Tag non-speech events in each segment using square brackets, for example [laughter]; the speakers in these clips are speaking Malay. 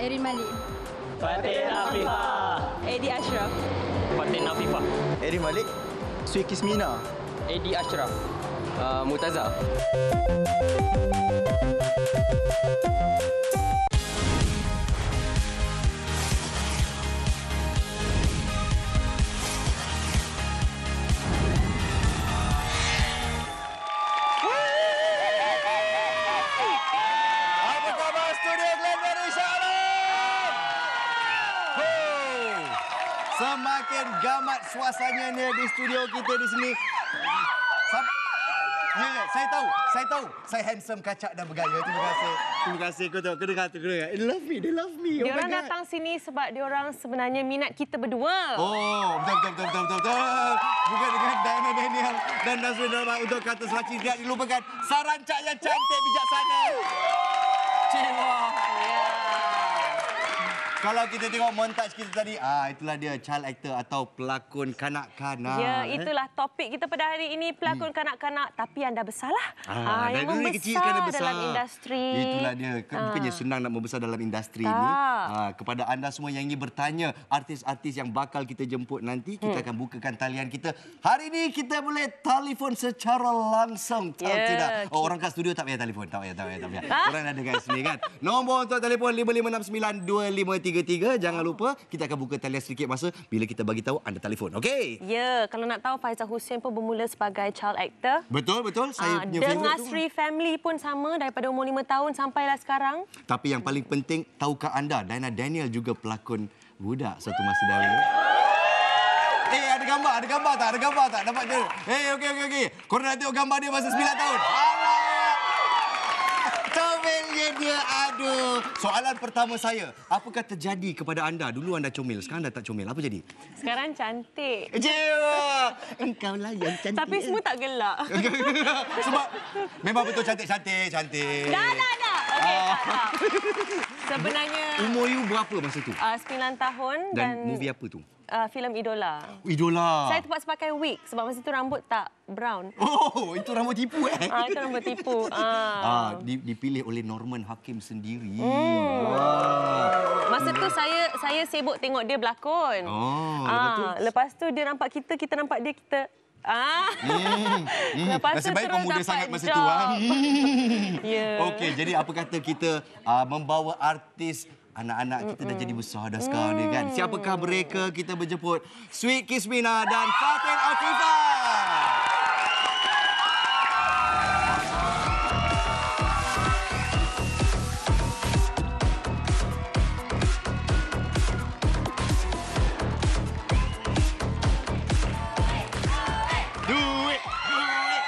Erin Malik. Fatin Afifah. Edi Ashraf. Fatin Afifah. Erin Malik. Sweet Kismina. Edi Ashraf. Uh, Mutaza. Suasananya di studio kita di sini. Ya, ya, saya tahu, saya tahu. Saya handsome, kacak dan bergaya. Terima kasih. Terima kasih. Kau tahu, kau dengar tu. They love me, they love me. Oh my orang God. datang sini sebab dia orang sebenarnya minat kita berdua. Oh, betul, betul, betul, betul, betul, betul. Bukan dengan Diana Daniel dan Nazrin Rahman untuk kata selagi tidak dilupakan. Sarancak yang cantik, bijaksana. Cewa. Ya. Kalau kita tengok montaj kita tadi, ah itulah dia child actor atau pelakon kanak-kanak. Ya, eh. itulah topik kita pada hari ini pelakon kanak-kanak tapi anda besarlah. Ah, yang dari membesar kecil kan besar. dalam industri. Itulah dia. Ah. Bukannya senang nak membesar dalam industri Tak. ini. Ah, kepada anda semua yang ingin bertanya artis-artis yang bakal kita jemput nanti, kita Hmm. akan bukakan talian kita. Hari ini kita boleh telefon secara langsung. Tahu Ya, tidak? Oh, orang kat studio tak payah telefon. Tak payah, tak payah, tak payah. Ah. Orang ada kat sini kan. Nombor untuk telefon 55692533. Jangan lupa, kita akan buka talian sedikit masa bila kita bagi tahu anda telefon. Okey? Ya, kalau nak tahu Faizal Hussein pun bermula sebagai child actor. Betul, betul. Saya Ah, punya dengan. Sri Family pun sama daripada umur 5 tahun sampailah sekarang. Tapi yang paling penting, tahukah anda, Diana Daniel juga pelakon budak satu masa dahulu. Eh, ada gambar, ada gambar tak? Ada gambar tak? Dapat dia. Eh, okey, okey, okey. Korang nak tengok gambar dia masa 9 tahun. Alah! Dia, aduh. Soalan pertama saya, apakah terjadi kepada anda? Dulu anda comel, sekarang dah tak comel. Apa jadi? Sekarang cantik. Jewa! Engkau lah yang cantik. Tapi semua tak gelak. [laughs] Sebab memang betul cantik-cantik, cantik. dah, dah, dah. Okey, Ah. tak, tak. Sebenarnya Umur you berapa masa tu? uh, 9 tahun Dan, dan, movie apa tu? Uh, filem Idola. Idola. Saya terpaksa pakai wig sebab masa tu rambut tak brown. Oh, itu rambut tipu eh? Ah, itu rambut tipu. [laughs] Ah. Ah, di- dipilih oleh Norman Hakim sendiri. Hmm. Wah. Masa tu saya saya sibuk tengok dia berlakon. Oh, lepas tu? ah, lepas tu dia nampak kita, kita nampak dia, kita Ah. Hmm. Hmm. Lepas Nasib baik kau muda sangat masa job. tu. Ah. [laughs] [laughs] Ya. Okey, jadi apa kata kita uh, membawa artis anak-anak kita dah jadi besar dah sekarang ni kan. Siapakah mereka? Kita berjemput Sweet Kismina dan Fatin. Duit, duit.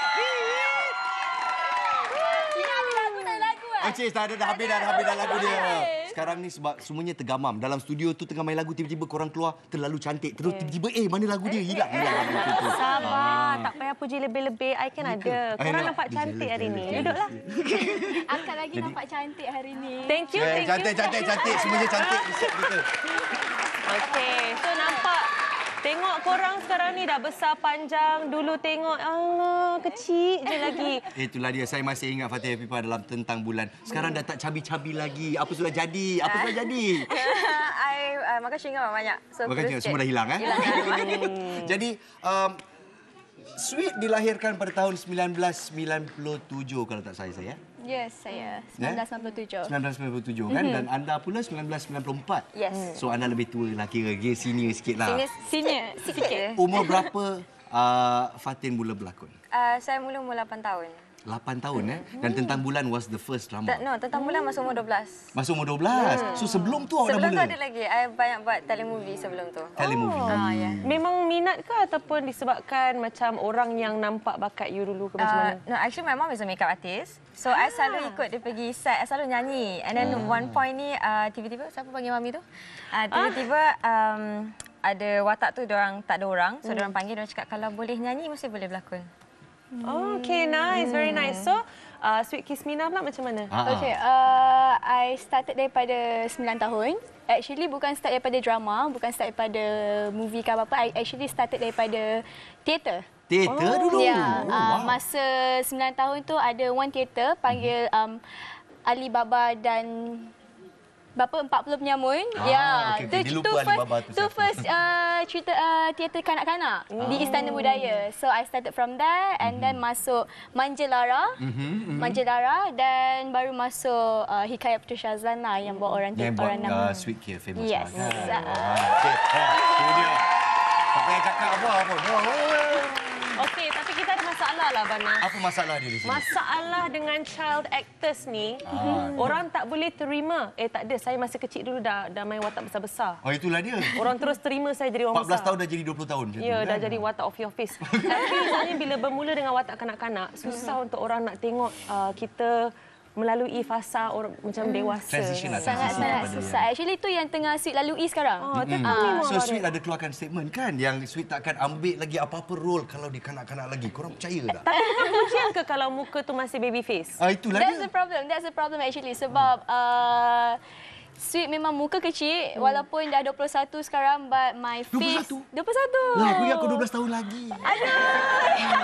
Okey, dah ada dah habis dah, dah habis dah lagu dia. Sekarang ni sebab semuanya tergamam. Dalam studio tu tengah main lagu tiba-tiba korang keluar terlalu cantik. Terus tiba-tiba eh mana lagu dia hilang hilang lagu tu. Sabar, tak payah puji lebih-lebih. I kan ada. Ah. Korang nampak cantik hari ni. Duduklah. [laughs] Akak lagi nampak cantik hari ni. Thank you, Eh, thank cantik, you. cantik, cantik. Semuanya cantik. Siap kita. Okey, so Tengok korang sekarang ni dah besar panjang. Dulu tengok, Allah, kecil je lagi. [laughs] Itulah dia. Saya masih ingat Fatih Afifah dalam tentang bulan. Sekarang dah tak cabi-cabi lagi. Apa sudah jadi? Apa sudah jadi? [laughs] I uh, makan chewing-gum banyak. So Makanya terus semua dah hilang eh. [laughs] Jadi um, Sweet dilahirkan pada tahun 1997 kalau tak salah saya. Yes, saya. Eh? 1997. 1997 kan dan anda pula 1994. Yes. So anda lebih tua lah kira-kira senior sikit lah. Senior Senior. sikit. Umur berapa uh, Fatin mula berlakon? Uh, saya mula umur 8 tahun. 8 tahun eh. Dan Tentang Bulan was the first drama. Tak, no, tentang bulan masa umur 12. Masa umur 12. So sebelum tu awak dah Sebelum tu mula? ada lagi. I banyak buat telemovie sebelum tu. Telemovie. Ah, ya. Memang minat ke ataupun disebabkan macam orang yang nampak bakat you dulu ke macam Uh, mana? no, actually my mom is a makeup artist. So I selalu ikut dia pergi set, I selalu nyanyi. And then one point ni uh, tiba-tiba siapa panggil mami tu? Uh, tiba-tiba um, ada watak tu orang tak ada orang. So orang panggil dia cakap kalau boleh nyanyi mesti boleh berlakon. Oh, okay, nice, very nice. So, uh, Sweet Kismina pula macam mana? Ah. Okay, uh, I started daripada 9 tahun. Actually bukan start daripada drama, bukan start daripada movie ke apa-apa. I actually started daripada teater. Teater dulu. Ya, Oh, uh, wow. masa 9 tahun tu ada one theater panggil um, Alibaba dan Berapa 40 penyamun. Ah, ya, okey, okey. Dia lupa tu Alibaba first, tu tu first uh, cerita uh, teater kanak-kanak di Istana Budaya. So I started from there and then masuk Manjelara. Manjelara dan baru masuk uh, Hikayat Puteri Syazlan lah yang buat orang Yang buat orang nama. uh, Sweet Kill famous Yes. kan. Ah. Ah, Okey, ha, itu dia. Tak payah cakap apa kita ada masalah lah, Bana. Apa masalah dia di sini? Masalah dengan child actors ni, orang tak boleh terima. Eh, tak ada. Saya masa kecil dulu dah dah main watak besar-besar. Oh, itulah dia. Orang terus terima saya jadi orang 14 besar. tahun dah jadi 20 tahun. macam tu, Ya, dah kan? jadi watak of your face. [laughs] Tapi sebenarnya bila bermula dengan watak kanak-kanak, susah untuk orang nak tengok uh, kita melalui fasa orang macam dewasa. Transition lah, Sangat-sangat Kepada susah. Actually tu yang tengah Sweet lalui sekarang. Oh, Ah. memang So. Sweet ada keluarkan statement kan yang Sweet takkan ambil lagi apa-apa role kalau di kanak-kanak lagi. Korang percaya tak? Tapi kemudian ke kalau muka tu masih baby face? Ah itulah That's dia. the problem. That's the problem actually sebab uh, Sweet memang muka kecil walaupun dah 21 sekarang but my face 21? 21. Lah, aku ingat aku 12 tahun lagi. [laughs]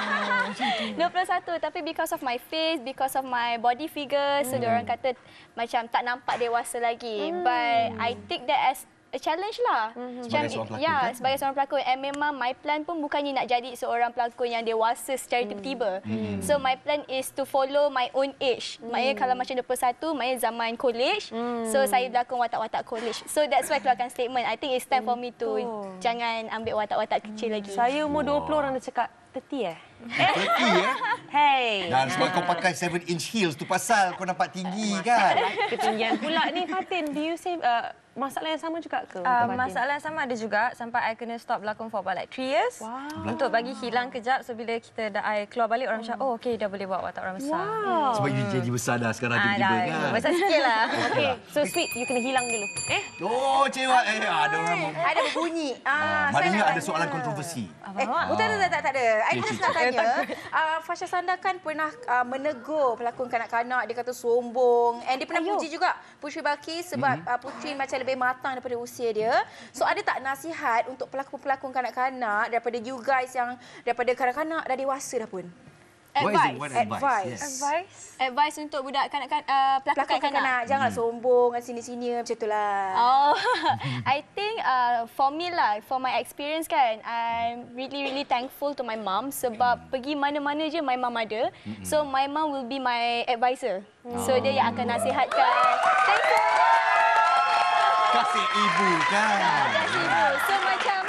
21 tapi because of my face, because of my body figure, so orang kata macam tak nampak dewasa lagi. But I take that as a challenge lah. Sebagai seorang pelakon, ya, kan? sebagai seorang pelakon. And memang my plan pun bukannya nak jadi seorang pelakon yang dewasa secara tiba-tiba. So my plan is to follow my own age. Maknanya kalau macam 21, maknanya zaman college. So saya berlakon watak-watak college. So that's why keluarkan statement. I think it's time for me to jangan ambil watak-watak kecil lagi. Saya umur 20 orang dah cakap, 30 eh? Lelaki ya. Hey! Dan sebab kau pakai 7 inch heels tu pasal kau nampak tinggi kan. Ketinggian pula ni Fatin, do you say uh, masalah yang sama juga ke? Uh, masalah yang sama ada juga sampai I kena stop berlakon for about like 3 years. Wow. Untuk bagi hilang kejap so bila kita dah I keluar balik orang macam oh okey dah boleh buat watak orang besar. Wow. Sebab you jadi besar dah sekarang Ah, tiba-tiba dah, kan. Besar sikit lah. [laughs] Okay, so sweet, you kena hilang dulu. Eh? Oh, cewek. Eh, ada orang. Ada berbunyi. Ah, saya Maknanya ada tanya. soalan kontroversi. Eh, oh, tak, tak, tak, tak, tak ada. I cik, nak tanya. Uh, Fasha Sanda kan pernah uh, menegur pelakon kanak-kanak. Dia kata sombong. And dia pernah Ayuh. puji juga Putri Balkis sebab uh, Putri macam lebih matang daripada usia dia. So ada tak nasihat untuk pelakon-pelakon kanak-kanak daripada you guys yang daripada kanak-kanak dah dewasa dah pun? Advice. What Advice. advice? Yes. Advice? Advice untuk budak kanak-kanak, uh, pelakon Pelakon kanak-kanak. kanak-kanak janganlah sombong kan sini-sini macam tu lah. Oh, [laughs] [laughs] I think uh, for me lah, for my experience kan, I'm really really thankful to my mom sebab pergi mana-mana je my mom ada. So my mom will be my advisor. So dia yang akan nasihatkan. Thank you. Kasih ibu kan. Terima kasih. So macam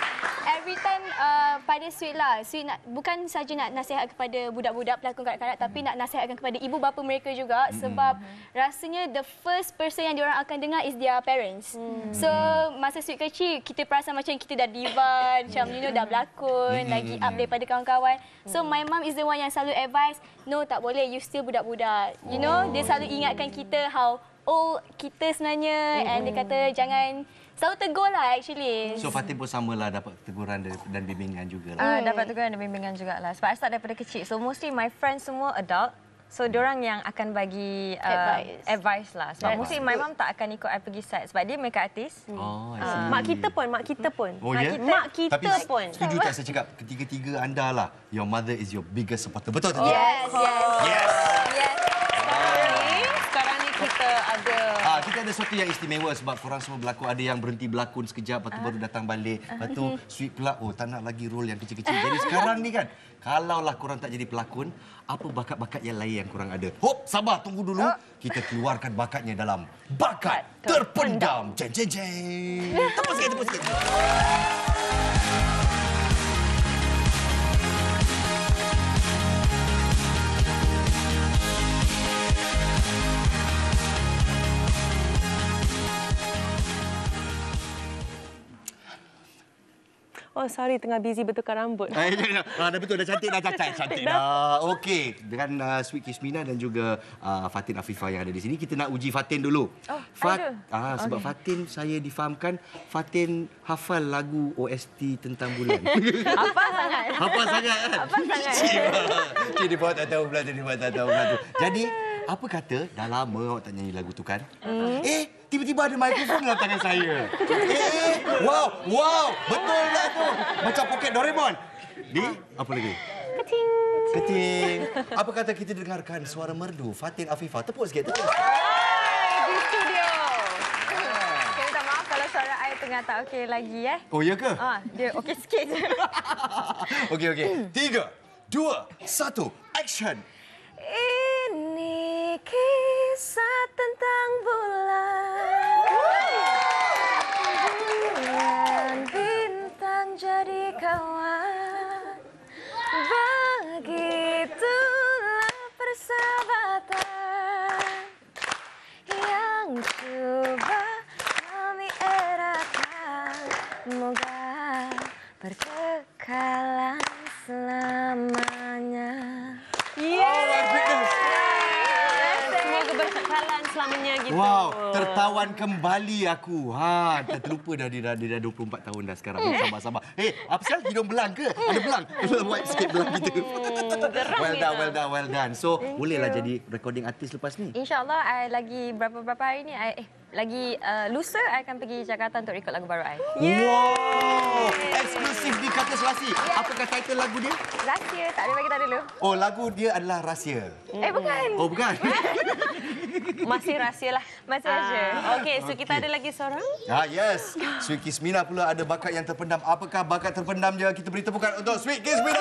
every time uh, pada Sweet lah. Sweet nak, bukan saja nak nasihat kepada budak-budak pelakon kanak-kanak tapi nak nasihatkan kepada ibu bapa mereka juga sebab rasanya the first person yang diorang akan dengar is their parents. So masa Sweet kecil kita perasan macam kita dah diva, macam you know dah berlakon, lagi up daripada kawan-kawan. So my mom is the one yang selalu advise, no tak boleh, you still budak-budak. You know, dia selalu ingatkan kita how old kita sebenarnya and dia kata jangan selalu tegur lah actually. So Fatin pun samalah dapat teguran dan bimbingan juga lah. Uh, dapat teguran dan bimbingan jugalah. Sebab I start daripada kecil. So mostly my friends semua adult. So diorang yang akan bagi uh, Advice. advice lah. Sebab mostly my mum tak akan ikut I pergi set. Sebab dia makeup artist. Oh, I Ah, see. mak kita pun, mak kita pun. Oh, mak ya? kita, mak kita Tapi pun. setuju tak saya cakap ketiga-tiga anda lah your mother is your biggest supporter. Betul tak? Yes, yes. Yes. Yes. Ni kita ada Ah, kita ada sesuatu yang istimewa sebab korang semua berlakon. Ada yang berhenti berlakon sekejap, lepas tu baru datang balik. Lepas tu sweet pula, oh tak nak lagi role yang kecil-kecil. Jadi [laughs] sekarang ni kan, kalaulah korang tak jadi pelakon, apa bakat-bakat yang lain yang korang ada? Hop, sabar, tunggu dulu. Kita keluarkan bakatnya dalam Bakat Terpendam. Jeng, jeng, jeng. Tepuk sikit, tepuk sikit. Oh sorry tengah busy bertukar rambut. Eh, dah, dah, ah, dah betul, dah cantik dah, [laughs] cantik, cantik dah. Okey, dengan uh, Sweet Kismina dan juga uh, Fatin Afifah yang ada di sini, kita nak uji Fatin dulu. Oh, Fat, ada? ah, sebab Fatin, saya difahamkan, Fatin hafal lagu OST tentang bulan. [laughs] Apa sangat? Apa sangat kan? Apa sangat? [laughs] Cik, dia buat tak tahu pula tu, dia buat tak tahu pula tu. Jadi, apa kata, dah lama awak tak nyanyi lagu tu kan? Hmm. Eh, tiba-tiba ada mikrofon dalam tangan saya. Eh, wow, wow, betul lah tu. Macam poket Doraemon. Di, apa lagi? Ting. Keting. Apa kata kita dengarkan suara merdu Fatin Afifah? Tepuk sikit. Tepuk. Di studio. Okay, minta maaf kalau suara I tengah tak okey lagi eh. Oh, ya ke? Ah, dia okey sikit je. [laughs] Okey, okey. Tiga, dua, satu, action. Ini kisah tentang bulan. Bulan bintang jadi kawan. Begitulah persahabatan yang coba kami eratkan. Moga berkekalan selamanya. Gitu. Wow, tertawan kembali aku. Ha, dah terlupa dah dia dah, dia dah 24 tahun dah sekarang. Sabar, sabar. Eh, apa sal? Hidung belang ke? Ada belang? [laughs] Wipe sikit belang kita. well done, well done, well done. So, bolehlah jadi recording artis lepas ni. InsyaAllah, I lagi berapa-berapa hari ni, I, eh, lagi uh, lusa, I akan pergi Jakarta untuk rekod lagu baru I. Wow! Eksklusif di Kata Selasi. Apakah title lagu dia? Rahsia, tak ada bagi tak dulu. Oh, lagu dia adalah Rahsia. Eh, bukan. Oh, bukan? [laughs] Masih rahsia lah. Masih rahsia. Okey, so kita ada lagi seorang. Ah, yes. Sweet Kismina pula ada bakat yang terpendam. Apakah bakat terpendam dia? Kita beri tepukan untuk Sweet Kismina.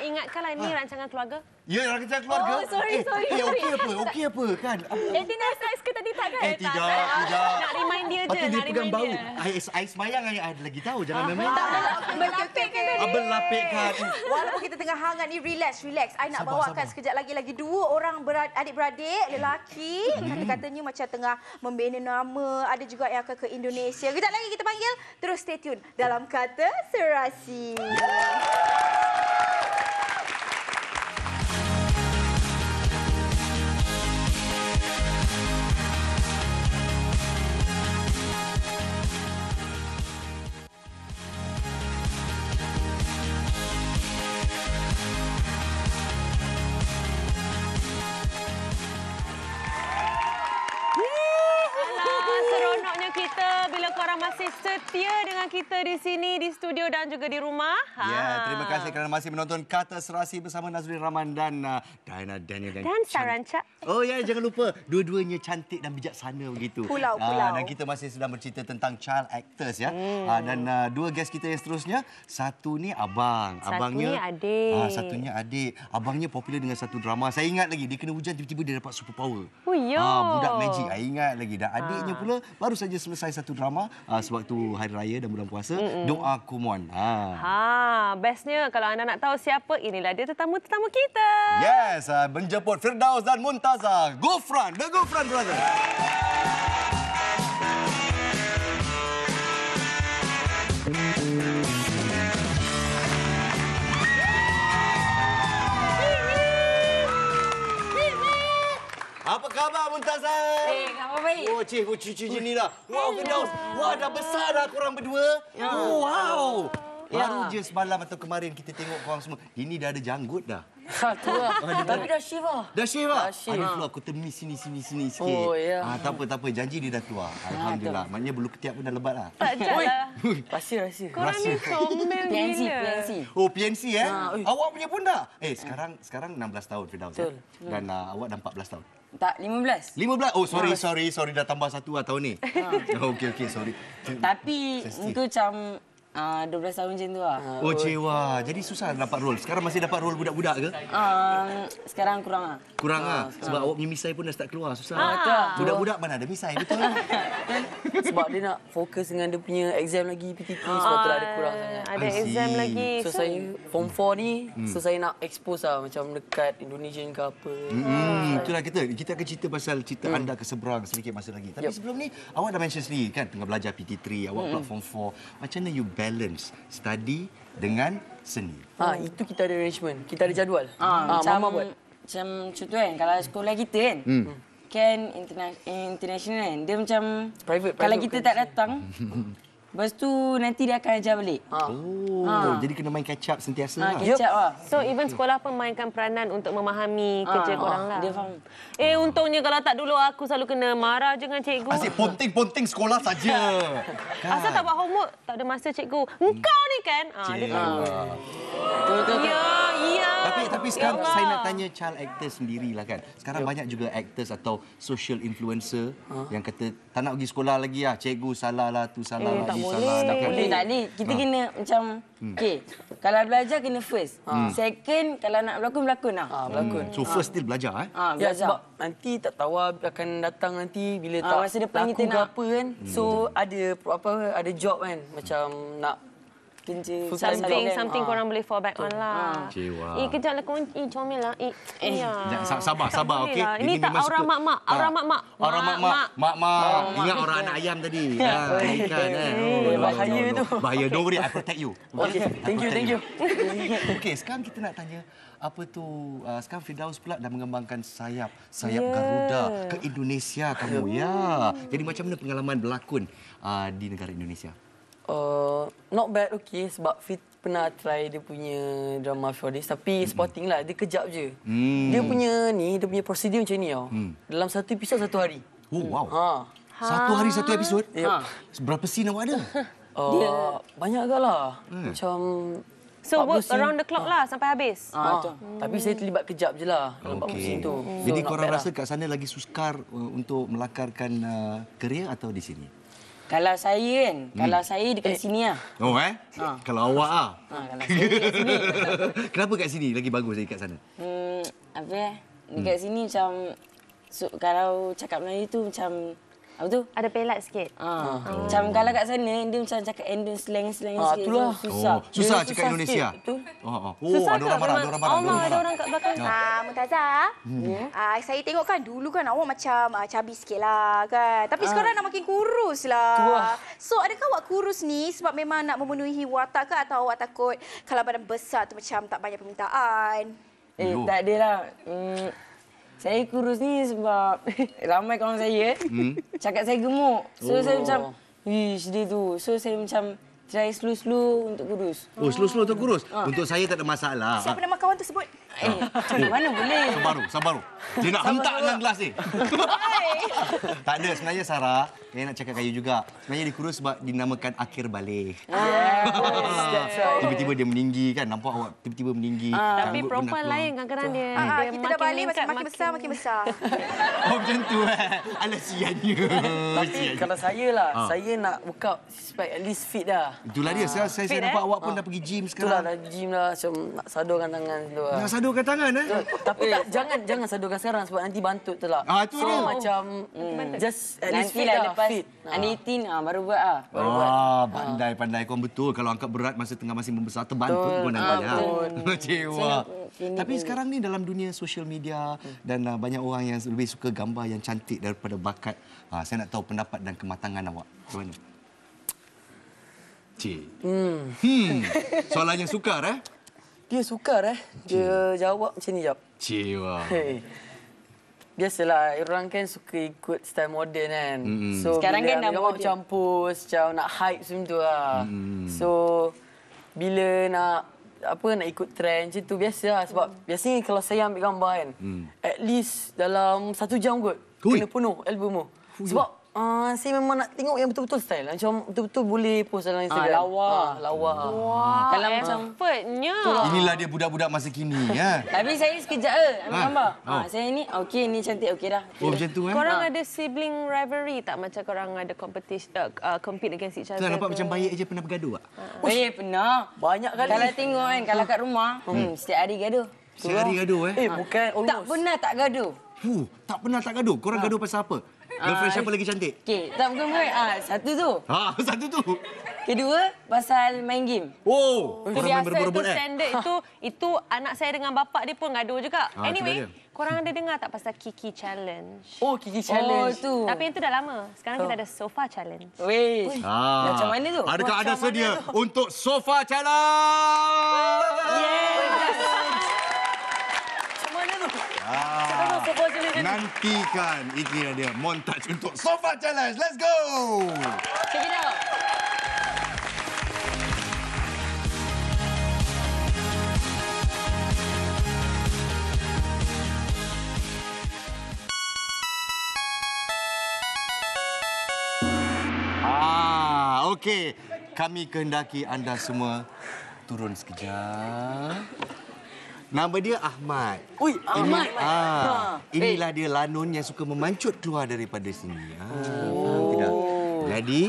Nak ingatkanlah ini rancangan keluarga. Ya, rancangan keluarga. Oh, sorry, eh, sorry, Eh, sorry. okey apa? Okey apa kan? Eh, size ke tadi tak kan? Eh, tidak, tidak. Nak remind dia Lepas je, dia nak remind bau. dia. Ais, ais mayang I ada lagi tahu. Jangan main-main. Berlapik kan tadi? Abang lapikkan. Walaupun kita tengah hangat ni relax, relax. I nak bawakan sekejap lagi lagi dua orang berad, adik-beradik lelaki. Kata-katanya macam tengah membina nama. Ada juga yang akan ke Indonesia. Kejap lagi kita panggil. Terus stay tune dalam Kata Serasi. Alah, dengan studio dan juga di rumah. Ha. Ya, terima kasih kerana masih menonton Kata Serasi bersama Nazrin Rahman dan uh, Diana Daniel dan, Dan Saranca. Oh ya, jangan lupa dua-duanya cantik dan bijaksana begitu. Pulau, pulau. dan kita masih sedang bercerita tentang child actors ya. Ah, dan uh, dua guest kita yang seterusnya, satu ni abang, Satu abangnya ni adik. Ah, satunya adik. Abangnya popular dengan satu drama. Saya ingat lagi dia kena hujan tiba-tiba dia dapat superpower. Oh, ya. Ah, budak magic. Saya ingat lagi dan adiknya pula baru saja selesai satu drama ah, sewaktu hari raya dan bulan puasa, Doa Kumon. Ha. Ha, bestnya kalau anda nak tahu siapa, inilah dia tetamu-tetamu kita. Yes, uh, menjemput Firdaus dan Muntazah. Gufran, the Gufran Brothers. Apa khabar Muntazah? Eh, khabar baik. Oh, cik, oh, cucu je ni dah. Wow, Firdaus. Wah, dah besar dah korang berdua. Oh, wow. Baru je semalam atau kemarin kita tengok korang semua. Ini dah ada janggut dah. Satu lah. [laughs] Tapi dah shift lah. Dah shave lah? Dah shave. Ada keluar kotomi sini, sini, sini sikit. Oh, ya. Ah, tak apa, tak apa. Janji dia dah keluar. Alhamdulillah. Maknanya bulu ketiak pun dah lebat lah. Tak jalan. Rahsia, rahsia. Korang ni comel PNC, gila. PNC. Oh, PNC eh? Ha, ui. awak punya pun dah? Eh, sekarang sekarang 16 tahun Firdaus. Betul. Eh? Dan uh, awak dah 14 tahun. Tak, 15. 15? Oh, sorry, sorry. Sorry, dah tambah satu lah tahun ni. [laughs] Oh, okey, okey, sorry. Tapi untuk macam Ah, 12 tahun macam tu lah. Oh, cewa. Jadi susah dapat role. Sekarang masih dapat role budak-budak ke? Ah, sekarang kurang lah. Kurang ah. Sebab awak punya misai pun dah start keluar. Susah. Ah. Budak-budak mana ada misai, betul? [laughs] Sebab dia nak fokus dengan dia punya exam lagi PTT sebab tu lah dia kurang sangat. Ada exam lagi. So, saya form 4 ni, so saya nak expose lah macam dekat Indonesian ke apa. Hmm, itulah kita. Kita akan cerita pasal cerita anda ke seberang sedikit masa lagi. Tapi Yup. sebelum ni, awak dah mention sendiri kan tengah belajar PT3, awak pula form 4. Macam mana you balance study dengan seni? Ha, itu kita ada arrangement. Kita ada jadual. Ah, ha, macam, mama buat. Macam contoh kan, kalau sekolah kita kan, Hmm. kan interna- international kan, dia macam Private, kalau private kita kan. tak datang, [laughs] lepas tu nanti dia akan ajar balik. Ha. Oh, jadi kena main catch up sentiasa Ha, lah. kecap lah. So even sekolah pun mainkan peranan untuk memahami kerja Ah, korang lah. dia faham. Eh untungnya kalau tak dulu aku selalu kena marah je dengan cikgu. Asyik ponting-ponting sekolah saja. kan? [laughs] Asal tak buat homework, tak ada masa cikgu. Engkau ni kan? Ah, dia tak. Ya, ya. Tapi tapi sekarang Ya Allah. saya nak tanya child actor sendirilah kan. Sekarang banyak juga actors atau social influencer yang kata tak nak pergi sekolah lagi lah. Cikgu salah lah, tu salah Eh, lah, ni boleh. salah lah. Tak kan. boleh, tak boleh. Kita kena macam, okey, kalau belajar kena first. Second, kalau nak berlakon, berlakon lah. Ha, berlakon. So first still belajar eh. Ha, Ya, belajar. sebab nanti tak tahu lah akan datang nanti bila Ah, tak masa depan kita ke nak- apa kan. So ada apa ada job kan macam nak Kerja Something, kan. something Ah. korang boleh fall back on lah. Cewa. Eh, kejap lah kau. Eh, comel lah. Eh, eh. Jangan sa- sabar, sabar okey. lah. Ini tak aura suka- mak-mak, aura Ah. mak-mak. Aura Mak, mak-mak. mak. Mak-mak. Ingat orang anak ayam tadi. [laughs] Ha, ikan eh. Oh, bahaya tu. Bahaya. Don't worry, I protect you. Okay, thank you, thank you. [laughs] Okey, sekarang kita nak tanya apa tu uh, sekarang Firdaus pula dah mengembangkan sayap sayap yeah. Garuda ke Indonesia kamu ya. Jadi macam mana pengalaman berlakon uh, di negara Indonesia? Uh, not bad okay sebab Fit pernah try dia punya drama Fjordis tapi sporting lah dia kejap je. Hmm. Dia punya ni dia punya prosedur macam ni tau. Dalam satu episod satu hari. Oh wow. Ha. Satu hari satu episod? Yep. Berapa scene awak ada? [laughs] Uh, banyak agak lah. Macam So, 40 work scene. around the clock lah sampai habis. Ha, Tapi saya terlibat kejap je lah dalam 40 Okey. scene tu. Jadi not korang bad rasa kat sana lagi sukar uh, untuk melakarkan uh, kerja atau di sini? Kalau saya kan, kalau saya dekat sini lah. Oh eh? Kalau awak ah. Ha, kalau saya dekat sini. [laughs] Kenapa kat sini lagi bagus dari kat sana? Hmm, apa eh? Dekat sini macam, so, kalau cakap Melayu tu macam, apa tu? Ada pelat sikit. Ha. Macam kalau kat sana, dia macam cakap Endon slang-slang Ah, sikit. itulah. so Susah. Oh, susah Dia cakap susah Indonesia. betul. Oh, oh. oh ada orang marah, ada orang marah, ada Allah, orang ada orang kat belakang. Ah, Mutazah, ah, saya tengok kan dulu kan awak macam ah, cabi sikit lah kan. Tapi sekarang nak makin kurus lah. So adakah awak kurus ni sebab memang nak memenuhi watak ke atau awak takut kalau badan besar tu macam tak banyak permintaan? Eh, tak ada lah. Hmm, saya kurus ni sebab [laughs] ramai kawan saya Hmm. cakap saya gemuk. So oh. saya macam, ish dia tu. So saya macam try slow-slow untuk kurus. Oh, slow-slow tu kurus. Untuk saya tak ada masalah. Siapa nama kawan tersebut? Eh, mana boleh? Sabar tu, sabar tu. Dia nak hentak dengan gelas ni. [laughs] tak ada, sebenarnya Sarah, saya nak cakap kayu juga. Sebenarnya dia kurus sebab dinamakan akhir balik. Tiba-tiba dia meninggi kan, nampak awak tiba-tiba meninggi. Tapi Rambut pun perempuan lain kadang-kadang dia, Ah, dia kita dah balik macam makin besar makin besar. [laughs] Oh, macam tu eh. Alah, siannya. [laughs] Tapi kalau saya lah, Ah. saya nak workout supaya at least fit dah. Itulah dia. Saya, saya, nampak eh? awak pun dah pergi gym Itulah sekarang. dah gym lah macam nak sadurkan tangan tu lah. Nak sadurkan tangan eh? Tapi tak, jangan jangan sadurkan sekarang sebab nanti bantut tu lah. Ah, itu so, dia. macam mm, just at least Nanti fit lah lah. lepas fit. under 18 ah, baru buat ah. Ah, pandai-pandai kau betul. Kalau angkat berat masa tengah masih membesar, terbantu kau nanti. Ah, Ha. Cewa. Ini Tapi sekarang ni dalam dunia social media dan uh, banyak orang yang lebih suka gambar yang cantik daripada bakat. Ha, saya nak tahu pendapat dan kematangan awak. Macam mana? Cik. Hmm. hmm. Soalannya sukar eh? Dia sukar eh. Dia jawab macam ni jap. Cewa. Hey. Biasalah, orang kan suka ikut style moden kan. Mm-mm. So, Sekarang kan dah gambar moden. macam nak hype macam tu lah. So, bila nak apa nak ikut trend macam tu biasa lah. Sebab biasanya kalau saya ambil gambar kan, at least dalam satu jam kot. Hui. Kena penuh album tu. Sebab uh, saya memang nak tengok yang betul-betul style. Macam betul-betul boleh post dalam Instagram. lawa. Ah, lawa. Wah, Kalau macam effortnya. Inilah dia budak-budak masa kini [laughs] ya. tapi saya sekejap je ambil Ha? gambar. Oh. Ah, saya ni okey ni cantik okey dah. Oh macam tu kan. Korang ada sibling rivalry tak? Macam korang ada competition, uh, uh, compete against each other Tu nampak ke? macam baik je pernah bergaduh tak? Eh pernah. Banyak kali. Kalau tengok kan kalau kat rumah hmm, setiap hari gaduh. Sehari gaduh eh. Eh, bukan Tak almost. pernah tak gaduh. Fuh, tak pernah tak gaduh. Korang gaduh pasal apa? Girlfriend Ah. siapa lagi cantik? Okey, tak bukan bukan. Ah, satu tu. Ha, [laughs] satu tu. Kedua pasal main game. Oh, Itu korang main berebut-rebut eh? standard. Itu [laughs] itu anak saya dengan bapak dia pun gaduh juga. Ah, tu anyway, korang ada dengar tak pasal Kiki Challenge? Oh, Kiki Oh Challenge. tu. Tapi yang tu dah lama. Sekarang kita ada Sofa Challenge. Weh. Ah. Macam mana tu? Adakah anda sedia untuk sofa challenge? Macam mana tu? Ah. Sofa Challenge ni. Nantikan ini dia montaj untuk sofa challenge. Let's go. Check. Ah, okey. Kami kehendaki anda semua turun sekejap. Nama dia Ahmad. Ui, Ahmad. Ini, ah, inilah dia lanun yang suka memancut keluar daripada sini. Ah, faham tidak? Jadi,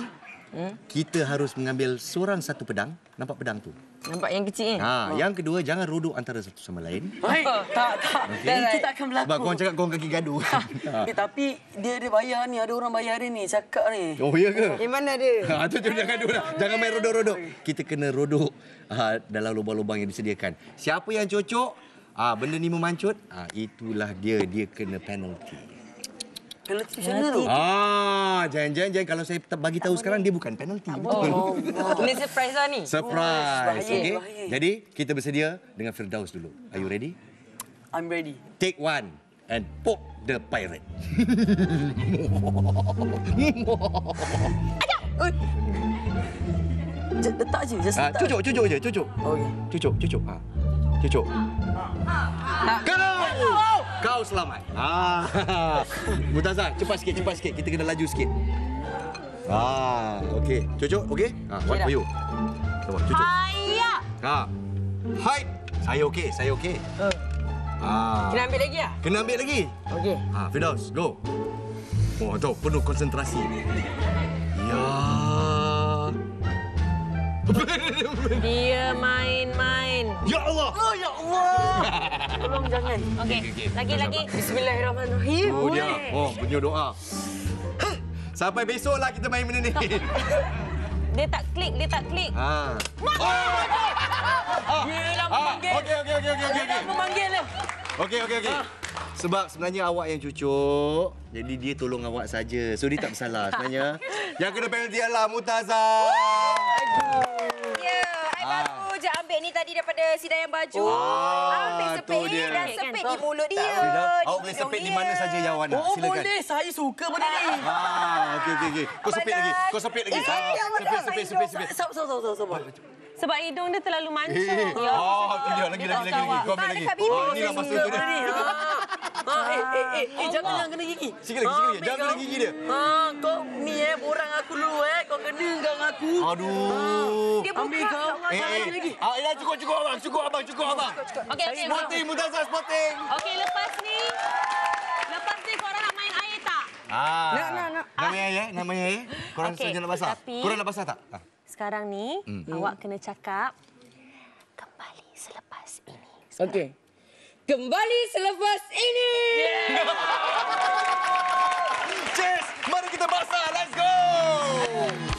kita harus mengambil seorang satu pedang. Nampak pedang tu? Nampak yang kecil ni? Ha, yang kedua jangan rodok antara satu sama lain. [laughs] Hai, [laughs] tak, tak. Itu tak akan berlaku. Sebab kau cakap kau kaki gaduh. [laughs] Ha. Eh, tapi dia ada bayar ni. Ada orang bayar dia ni. Cakap ni. oh, ya ke? Eh, mana dia? Ha, tu tu jangan gaduh dah. Jangan main rodok-rodok. Kita kena rodok ha, [laughs] dalam lubang-lubang yang disediakan. Siapa yang cocok, ha, benda ni memancut, ha, itulah dia. Dia kena penalty. Penalty macam mana tu? Ah, jangan-jangan jangan kalau saya bagi tahu sekarang dia bukan penalty. Betul. [laughs] Oh, Ini surprise lah ni. Surprise. bahaya, Okay. bahaya. Jadi kita bersedia dengan Firdaus dulu. Are you ready? I'm ready. Take one and poke the pirate. [laughs] J- letak je. Just Ah, letak. cucuk, cucuk je, cucuk. Okey. Cucuk, cucuk. Ha. Cucuk. Kau! Kau selamat. Ah. [laughs] Mutazah, cepat sikit, cepat sikit. Kita kena laju sikit. Ah, okey. Cucuk, okey? Ha, what for you? Come on, cucuk. Ayah! Ha. Hai. Saya okey, saya okey. Ah. Kena ambil lagi lah? Kena ambil lagi. Okey. Ha, Firdaus, go. Oh, tu penuh konsentrasi. [laughs] Dia main-main. ya Allah. Oh, ya Allah. Tolong jangan. Okey, lagi-lagi. Bismillahirrahmanirrahim. Oh, dia. Oh, punya doa. Sampai besoklah kita main benda ni. [laughs] Dia tak klik, dia tak klik. ha. Oh! Dia dah Ah, memanggil. okey okey okey okey okey. Dia dah memanggil. Okey okey okey. Sebab sebenarnya awak yang cucuk, jadi dia tolong awak saja. So dia tak bersalah [laughs] sebenarnya. yang kena penalty adalah Mutazah. Ya, I baru je ambil ni tadi daripada Sidayang Baju. Ah, ambil sepit dia. dan sepit di mulut dia. Firdaus, di awak boleh sepit di dia. mana saja yang awak nak. Oh, Silakan. boleh. Saya suka benda ni. Ah, okey okey okey. Kau sepit lagi. Kau sepit lagi. Eh, Ah, sepit sepit sepit sepit. Sabar, sabar, sabar, sabar. Sebab hidung dia terlalu mancung. Eh, Ya. oh, tu dia lagi lagi lagi. Kau ambil lagi. bibir. Oh, inilah masa tu dia. [laughs] Ah, eh, eh, eh, eh, jangan jangan kena gigi. Sikit lagi, sikit lagi. Jangan kena gigi dia. Ah, kau ni eh, borang aku dulu eh. Kau kena gang aku. Aduh. Dia buka. Ambil kau. Eh, eh. lagi. Ah, ya, cukup, cukup abang, cukup abang, cukup abang. Okey, okey. Spotting, Mutazah, spotting. Okey, lepas ni lepas ni korang nak main air tak? Ah. Nak, nak, nak. Namanya ya, namanya ya. Korang Okey, sengaja nak basah. tapi- Korang nak basah tak? Ah. Sekarang ni Hmm. awak kena cakap kembali selepas ini. Okey. Kembali selepas ini. Cheers! Mari kita basah. Let's go!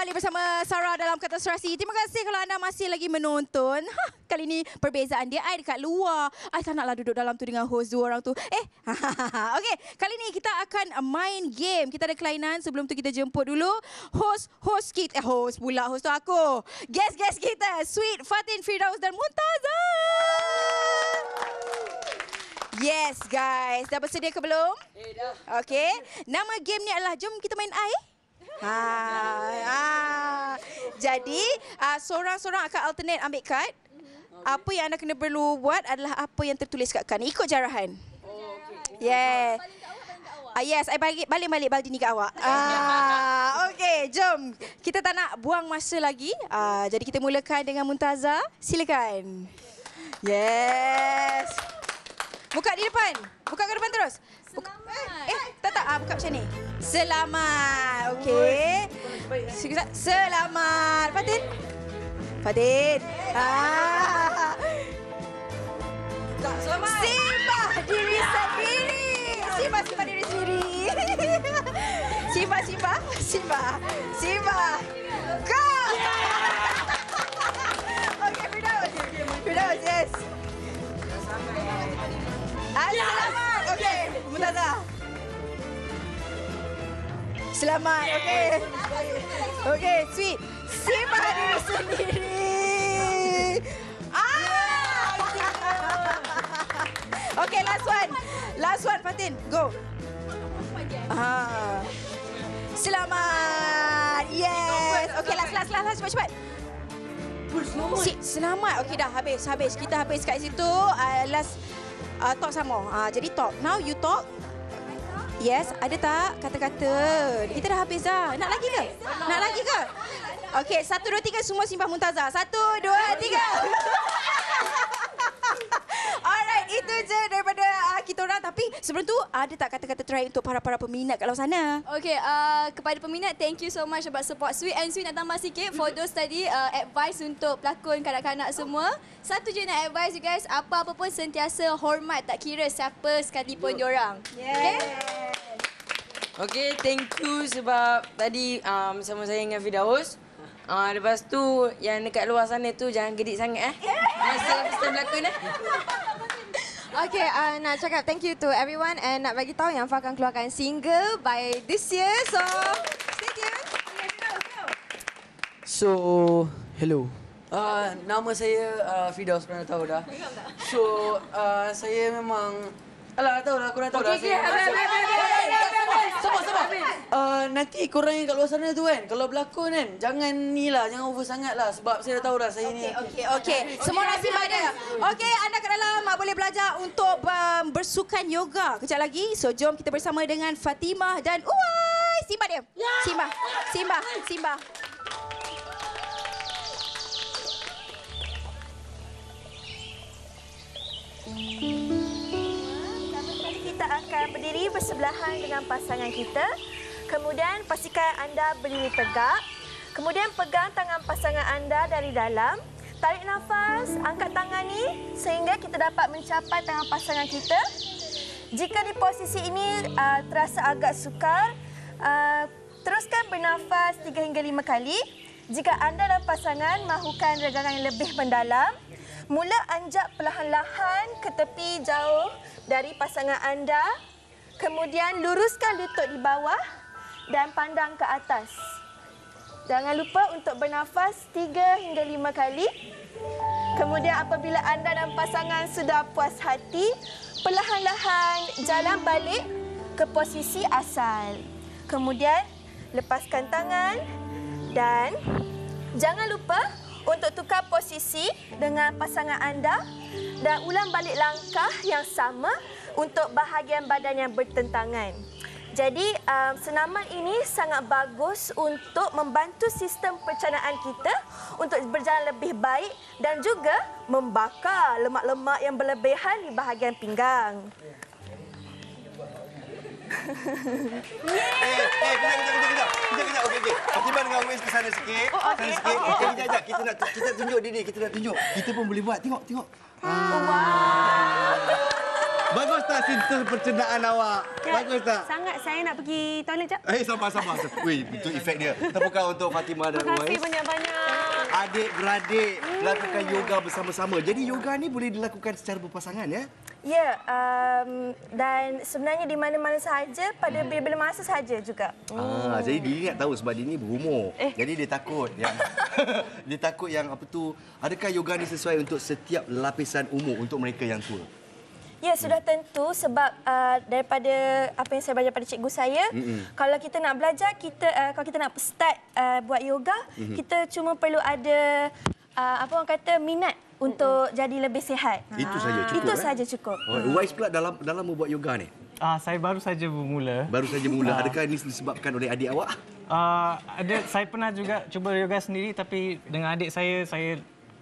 Kembali bersama Sarah dalam Katastrasi. Terima kasih kalau anda masih lagi menonton. Ha, kali ni perbezaan dia I dekat luar. I tak naklah duduk dalam tu dengan host dua orang tu. Eh, [laughs] okey. Kali ni kita akan main game. Kita ada kelainan. Sebelum tu kita jemput dulu host host kita. Eh, host pula host tu aku. Guest-guest kita. Sweet, Fatin, Firdaus dan Muntaza. Yes, guys. Dah bersedia ke belum? Eh, dah. Okey. Nama game ni adalah Jom kita main air. Ha, ha. Jadi, uh, seorang-seorang akan alternate ambil kad. Apa yang anda kena perlu buat adalah apa yang tertulis kat kad. Ikut jarahan. Yeah. Ah yes, I balik balik balik baldi ni kat awak. [laughs] Ah, okey, jom. Kita tak nak buang masa lagi. Ah, jadi kita mulakan dengan Muntaza. Silakan. Yes. Buka di depan. Buka ke depan terus. Buka. Eh, eh, tak tak. Ah, buka macam ni. Selamat. Okey. Selamat. Fatin. Fatin. [laughs] [laughs] Ah. Selamat. Simbah diri sendiri. Simbah simbah diri sendiri. Simbah simbah. Simbah. Simbah. Go. Okey, Firdaus. Firdaus, yes. Ah, Selamat. Mutaza. Selamat. Okey. Okey, sweet. Simbah diri [laughs] sendiri. Ah! [laughs] Okey, last one. Last one, Fatin. Go. Ah. Selamat. Yes. Okey, last, last, last, last. Cepat, cepat. Si, selamat. Okey, dah habis, habis. Kita habis kat situ. Uh, last uh, talk sama. Uh, jadi talk. Now you talk. Yes, ada tak kata-kata? Kita dah habis dah. Nak lagi ke? Nak lagi ke? Okey, satu, dua, tiga. Semua simbah Muntazah. Satu, dua, tiga. [laughs] Alright, itu je daripada uh, kita. Tapi sebelum tu, ada tak kata-kata terakhir untuk para-para peminat kat luar sana? Okay, uh, kepada peminat, thank you so much about support Sweet and Sweet nak tambah sikit for those tadi uh, advice untuk pelakon kanak-kanak semua. Satu je nak advice you guys, apa-apa pun sentiasa hormat tak kira siapa sekalipun diorang. Yeah. Okey, thank you sebab tadi um, sama saya dengan Fidaus. Uh, lepas tu yang dekat luar sana tu jangan gedik sangat eh. [laughs] Masa kita berlakon eh. Okay, uh, nak cakap thank you to everyone and nak bagi tahu yang Fa akan keluarkan single by this year. So, stay tuned. So, hello. Uh, nama saya uh, Fidaus pernah tahu dah. So, uh, saya memang Alah, tahu dah, korang tahu dah. Okay, Sabar, sabar. Uh, nanti korang yang kat luar sana tu kan, kalau berlakon kan, jangan ni lah, jangan over sangat lah. Sebab saya dah tahu dah saya ni. Okey, okey. Semua simak dia. Okey, anda kat dalam boleh belajar untuk um, bersukan yoga kejap lagi. So, jom kita bersama dengan Fatimah dan Uwai. Simbah dia. Simbah. Simbah. Simbah. Akan berdiri bersebelahan dengan pasangan kita. Kemudian pastikan anda berdiri tegak. Kemudian pegang tangan pasangan anda dari dalam. Tarik nafas, angkat tangan ni sehingga kita dapat mencapai tangan pasangan kita. Jika di posisi ini uh, terasa agak sukar, uh, teruskan bernafas 3 hingga 5 kali. Jika anda dan pasangan mahukan regangan yang lebih mendalam, mula anjak perlahan-lahan ke tepi jauh dari pasangan anda. Kemudian luruskan lutut di bawah dan pandang ke atas. Jangan lupa untuk bernafas 3 hingga 5 kali. Kemudian apabila anda dan pasangan sudah puas hati, perlahan-lahan jalan balik ke posisi asal. Kemudian lepaskan tangan dan jangan lupa untuk tukar posisi dengan pasangan anda dan ulang balik langkah yang sama untuk bahagian badan yang bertentangan. Jadi um, senaman ini sangat bagus untuk membantu sistem pencernaan kita untuk berjalan lebih baik dan juga membakar lemak-lemak yang berlebihan di bahagian pinggang. Eh, eh, kejap, kejap, kejap, kejap. Kejap, kejap. Okey, okey. Fatimah dengan Wiz ke sana sikit. Oh, okey. Sana sikit. Okey, kejap, kejap. Kita nak kita tunjuk diri, kita nak tunjuk. Kita pun boleh buat. Tengok, tengok. Ah. Wow. Bagus tak? Sistem pencernaan awak. Bagus tak? Sangat saya nak pergi toilet jap. Eh, sabar, sabar. Wih, itu efek dia. Tepukan untuk Fatimah dan Terima kasih banyak-banyak. Adik-beradik lakukan yoga bersama-sama. Jadi yoga ni boleh dilakukan secara berpasangan ya? Ya, um, dan sebenarnya di mana-mana sahaja, pada bila-bila masa sahaja juga. Ah, jadi Dini nak tahu sebab Dini berumur. Eh. Jadi dia takut yang [laughs] dia takut yang apa tu, adakah yoga ni sesuai untuk setiap lapisan umur untuk mereka yang tua? Ya, sudah tentu sebab uh, daripada apa yang saya belajar pada cikgu saya, mm kalau kita nak belajar, kita uh, kalau kita nak start uh, buat yoga, mm kita cuma perlu ada uh, apa orang kata minat untuk jadi lebih sihat. Itu saja cukup. Itu eh? saja cukup. Oh, Uwais pula dalam dalam membuat yoga ni. Ah, saya baru saja bermula. Baru saja mula. Adakah ini disebabkan oleh adik awak? Ah, ada saya pernah juga cuba yoga sendiri tapi dengan adik saya saya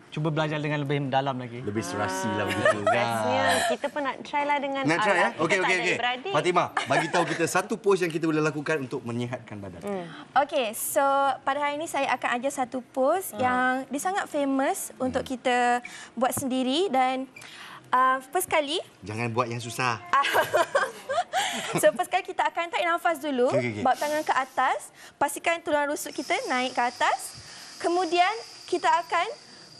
cuba belajar dengan lebih mendalam lagi. Lebih serasi lah begitu [laughs] kan. Bestnya kita pun nak try lah dengan Nak try ya? Okey okey okey. Fatimah, [laughs] bagi tahu kita satu pose yang kita boleh lakukan untuk menyihatkan badan. Hmm. Okey, so pada hari ini saya akan ajar satu pose yang dia sangat famous untuk kita buat sendiri dan uh, first kali Jangan buat yang susah. [laughs] So first kali kita akan tarik nafas dulu, okey, okey. bawa tangan ke atas, pastikan tulang rusuk kita naik ke atas. Kemudian kita akan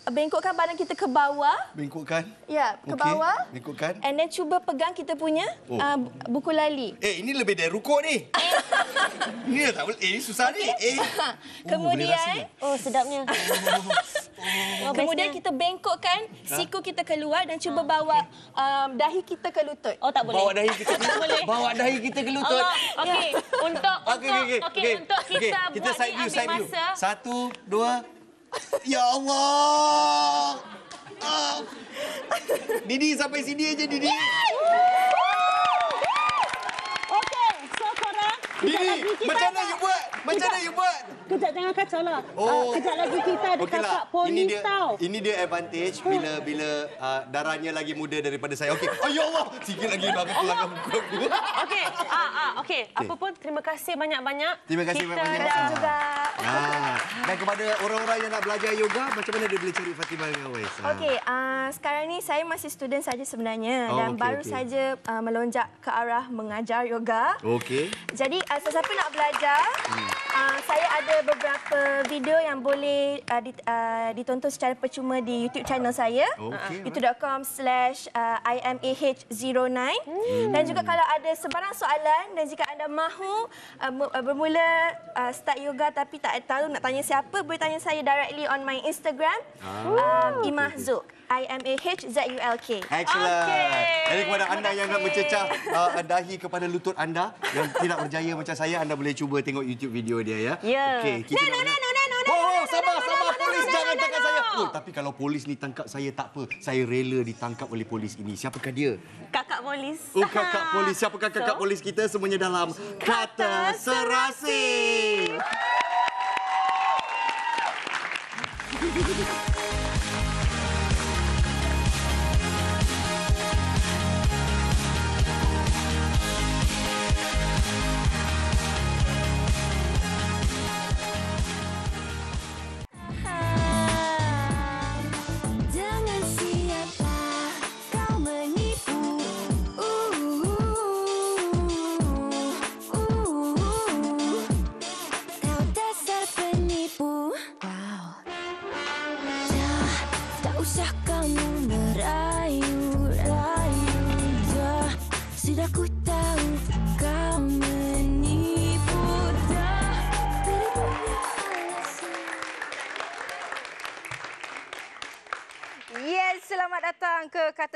bengkokkan badan kita ke bawah. Bengkokkan. Ya, ke Okey, bawah. Bengkokkan. And then cuba pegang kita punya Oh. uh, buku lali. Eh, ini lebih dari rukuk ni. [laughs] ini dah tak boleh. Eh, ini susah ni. Eh. Oh. [laughs] Kemudian Oh, sedapnya. [laughs] Oh, Kemudian kita bengkokkan siku kita keluar dan cuba bawa um, dahi kita ke lutut. Oh, tak boleh. Bawa dahi kita ke boleh. Bawa dahi kita ke lutut. Allah. Okey, untuk Okey, untuk okey, okey untuk kita Okey, buat side ni view, ambil side view. masa. Satu, dua. Ya Allah. Ah. Didi sampai sini aja Didi. Okey, so korang Didi, macam mana you buat? Macam mana you buat? Kejap jangan kacau lah. Oh. Ah, kejap lagi kita ada Okey kakak lah. Ini dia tau. ini dia advantage bila bila uh, darahnya lagi muda daripada saya. Okey. Oh ya Allah, sikit lagi bagi pelanggan muka aku. Okey, ah ah okey. Apa pun terima kasih banyak-banyak. Terima kasih kita banyak-banyak. dah Ah. juga. Ah, dan kepada orang-orang yang nak belajar yoga, macam mana dia boleh cari Fatimah dengan Awais? Ah. Okey, uh, sekarang ni saya masih student saja sebenarnya Oh, dan okey, baru okey. saja uh, melonjak ke arah mengajar yoga. Okey. Jadi uh, sesiapa nak belajar, Hmm. Uh, saya ada beberapa video yang boleh uh, dit, uh, ditonton secara percuma di YouTube channel saya. Youtube.com slash uh, imah09 dan juga kalau ada sebarang soalan dan jika anda mahu uh, mu- bermula uh, start yoga tapi tak tahu nak tanya siapa boleh tanya saya directly on my Instagram. Um, Imah Zuk. I M A H Z U L K. Excellent. Jadi kepada anda yang nak mencecah uh, dahi kepada lutut anda yang tidak berjaya macam saya, anda boleh cuba tengok YouTube video dia ya. Ya. Okey, kita No, no, nak- no, no, no, no, Oh, oh, sabar, sabar. Polis jangan tangkap saya. Oh, tapi kalau polis ni tangkap saya tak apa. Saya rela ditangkap oleh polis ini. Siapakah dia? Kakak polis. Oh, kakak polis. Siapakah kakak So, polis kita? Semuanya dalam Kata Serasi. Dengan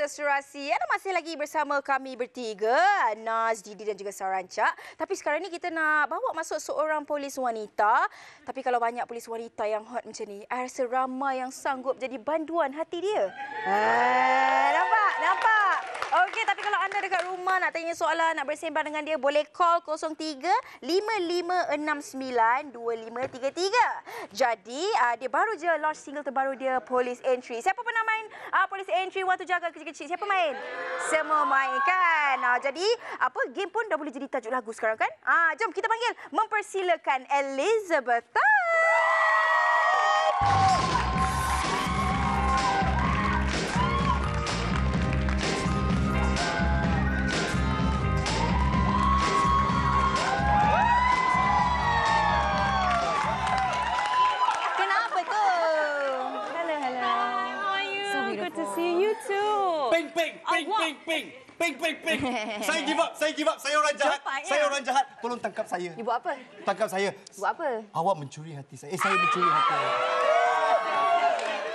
ke Kata Surasi. Masih lagi bersama kami bertiga, Naz, Didi dan juga Saranca. Tapi sekarang ni kita nak bawa masuk seorang polis wanita. Tapi kalau banyak polis wanita yang hot macam ni, I rasa ramai yang sanggup jadi banduan hati dia. Ha, nampak? Nampak? Okey, tapi kalau anda dekat rumah nak tanya soalan, nak bersembang dengan dia, boleh call 03 5569 2533. Jadi, uh, dia baru je launch single terbaru dia, Police Entry. Siapa pernah main uh, Police Entry waktu jaga kecil-kecil? Siapa main? Semua main kan? Uh, jadi, apa game pun dah boleh jadi tajuk lagu sekarang kan? Ah, jom kita panggil mempersilakan Elizabeth. to ping. Ping, ping. [laughs] Saya give up, saya give up. Saya orang jahat. Cepatnya. Saya orang jahat. Tolong tangkap saya. You buat apa? Tangkap saya. Buat apa? Awak mencuri hati saya. Eh, saya mencuri hati awak.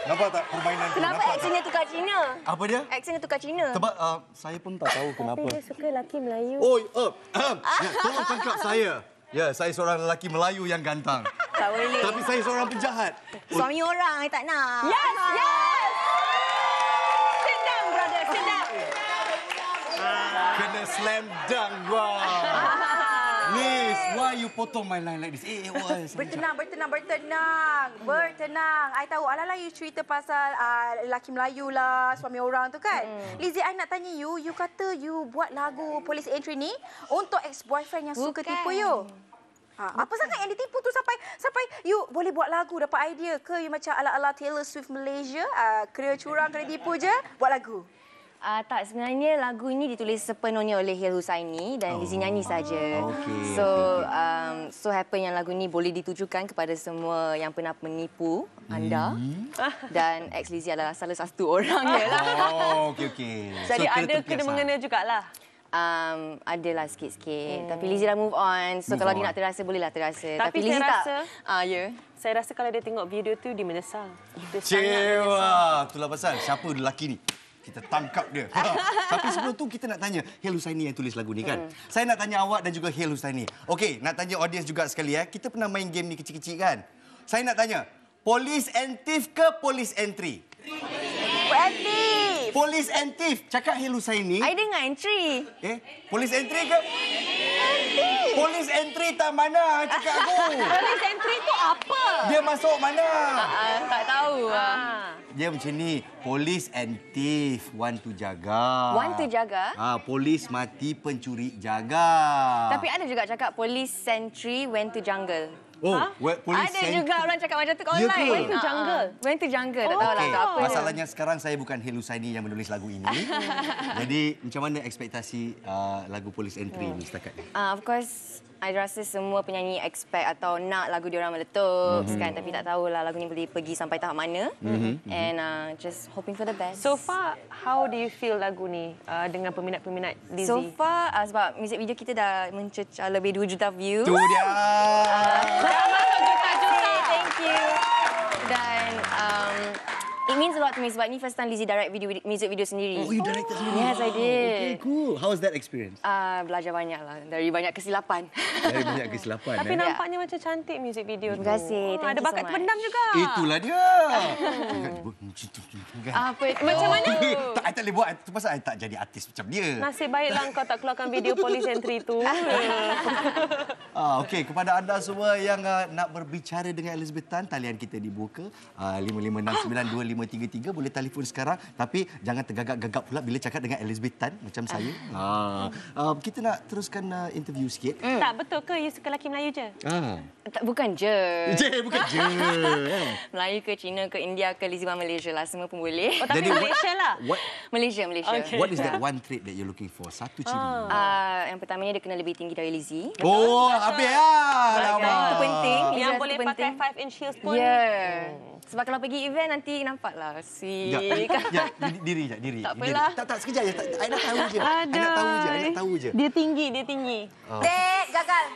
Nampak tak permainan tu? Kenapa aksennya tak? tukar Cina? Apa dia? Aksennya tukar Cina. Sebab uh, saya pun tak tahu kenapa. Tapi dia suka lelaki Melayu. Oh, uh, uh, ya, tolong tangkap saya. Ya, saya seorang lelaki Melayu yang gantang. Tak boleh. Tapi saya seorang penjahat. Suami orang I tak nak. Yes, yes. Slam dunk gua. [laughs] Miss, why you potong my line like this? Eh, eh, why? [laughs] Bertenang, bertenang, bertenang. Bertenang. I tahu ala-ala you cerita pasal uh, lelaki Melayu lah, suami orang tu kan. Mm. Lizzie, I nak tanya you, you kata you buat lagu Police Entry ni untuk ex-boyfriend yang suka Bukan. tipu you. Ha, apa sangat yang ditipu tu sampai sampai you boleh buat lagu dapat idea ke you macam ala-ala Taylor Swift Malaysia, uh, kena curang kena tipu je, buat lagu. Uh, tak, sebenarnya lagu ini ditulis sepenuhnya oleh Hil Husaini dan oh. Lizzie nyanyi saja. Okey, so, okey, um, so happen yang lagu ini boleh ditujukan kepada semua yang pernah menipu anda. Hmm. Dan ex Lizzie adalah salah satu orang je lah. Oh, okey, okey. [laughs] Jadi kena ada kena mengena jugalah. Um, adalah sikit-sikit. Hmm. Tapi Lizzie dah move on. So Move kalau on. dia nak terasa, bolehlah terasa. Tapi Lizzie saya tak. rasa- Ah, ya. Saya rasa kalau dia tengok video tu, dia menyesal. Dia sangat Cewa. menyesal. Itulah pasal siapa lelaki ni. Kita tangkap dia. [laughs] Tapi sebelum tu kita nak tanya Hil Husaini yang tulis lagu ni kan. Saya nak tanya awak dan juga Hil Husaini. Okey, nak tanya audiens juga sekali ya. Kita pernah main game ni kecil-kecil kan? Saya nak tanya, Police and Thief ke Police Entry? Aktif. Police and Thief. Cakap Hil Husaini. I dengar entry. Eh, Police Entry ke? Police Entry tak mana cakap aku. [laughs] Police entry tu apa? Dia masuk mana? Ah, tak tahu. Ah. Dia macam ni, polis and thief want to jaga. Want to jaga? Ah, polis mati pencuri jaga. Tapi ada juga cakap police sentry went to jungle. oh, well, polis ada juga orang cakap macam tu kat Ya online. ke? Went to jungle? Ah, ah. Went to jungle. Tak tahulah Okey, tu apa. dia. masalahnya sekarang saya bukan Hel Husaini yang menulis lagu ini. [laughs] Jadi macam mana ekspektasi uh, lagu Polis Entry ni setakat ni? Uh, of course, I rasa semua penyanyi expect atau nak lagu diorang meletup mm-hmm. kan. Tapi tak tahulah lagu ni boleh pergi sampai tahap mana. Mm-hmm. And uh, just hoping for the best. So far, how do you feel lagu ni uh, dengan peminat-peminat Lizzie? So far, uh, sebab music video kita dah mencecah lebih 2 juta views. Tu dia. Dah masuk juta-juta. Thank you. Dan um, it means a lot to me sebab ni first time Lizzie direct video music video sendiri. Oh, you directed sendiri? Yes, I did. Okay, cool. How was that experience? Uh, belajar banyak lah dari banyak kesilapan. Dari banyak kesilapan. Tapi eh? nampaknya macam cantik music video tu. Terima kasih. Ah, Thank ada bakat so terpendam juga. Itulah dia. [laughs] Apa macam mana tu? [laughs] tak, I tak boleh buat. Itu pasal I tak jadi artis macam dia. Nasib baiklah kau tak keluarkan video [laughs] polis entry tu. Ah, Okey, kepada anda semua yang uh, nak berbicara dengan Elizabeth Tan, talian kita dibuka. Uh, 55692533 boleh telefon sekarang. Tapi jangan tergagap-gagap pula bila cakap dengan Elizabeth Tan macam saya. Ah, uh, kita nak teruskan uh, interview sikit. tak betul ke you suka lelaki Melayu je? Ah. Tak, bukan je. [laughs] Je, bukan je. [laughs] Melayu ke Cina ke India ke Liziwan Malaysia lah semua pun boleh. Oh, [laughs] tapi Jadi, what- Malaysia lah. What Malaysia, Malaysia. Okay. What is that one trait that you're looking for? Satu ciri. Uh, yang pertamanya dia kena lebih tinggi dari Lizzie. Oh, habis lah. Kan? Lama. Itu penting. Yang boleh penting. pakai 5 inch heels pun. Yeah. Sebab kalau pergi event nanti nampak lah. Si. Ya, ya, [laughs] diri, diri je, diri. Tak diri. apalah. Tak, tak, sekejap je. Tak, I nak tahu je. I nak tahu je, I nak tahu je. Dia tinggi, dia tinggi. Dek, gagal.